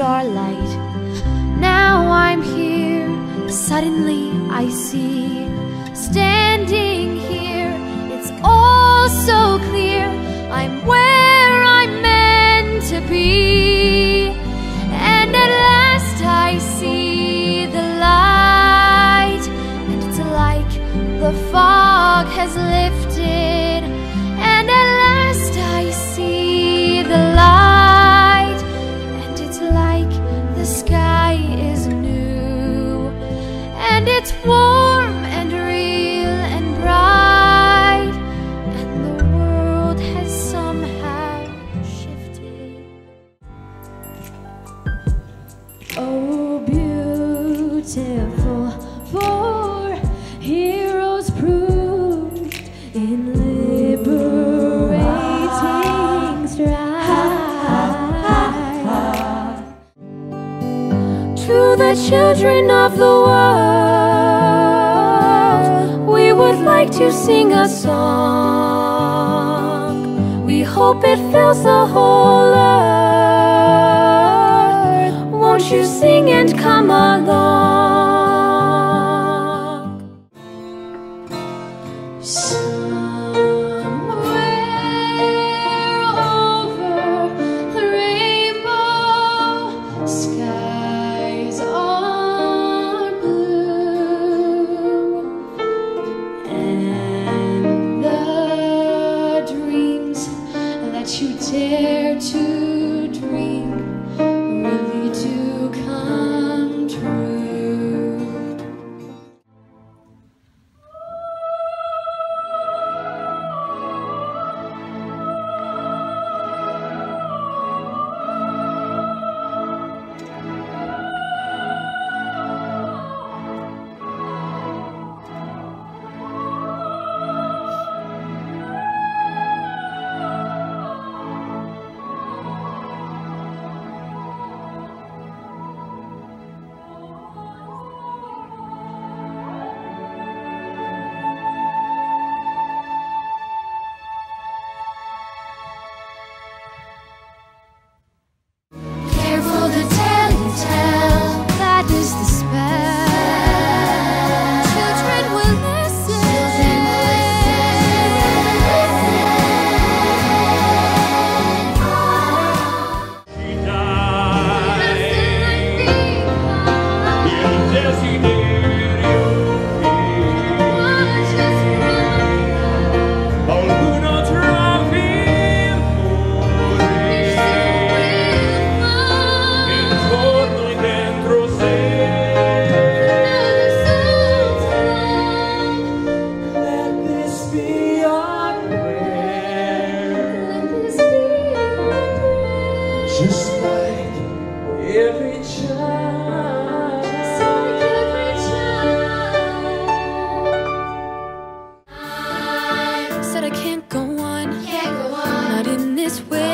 starlight. Now I'm here, suddenly I see, standing here, it's all so clear. I'm where I'm meant to be, and at last I see the light, and it's like the fog has lifted, warm and real and bright, and the world has somehow shifted. Oh, beautiful for heroes proved in liberating. To the children of the world, like to sing a song. We hope it fills the whole earth. Won't you sing and come along? this way.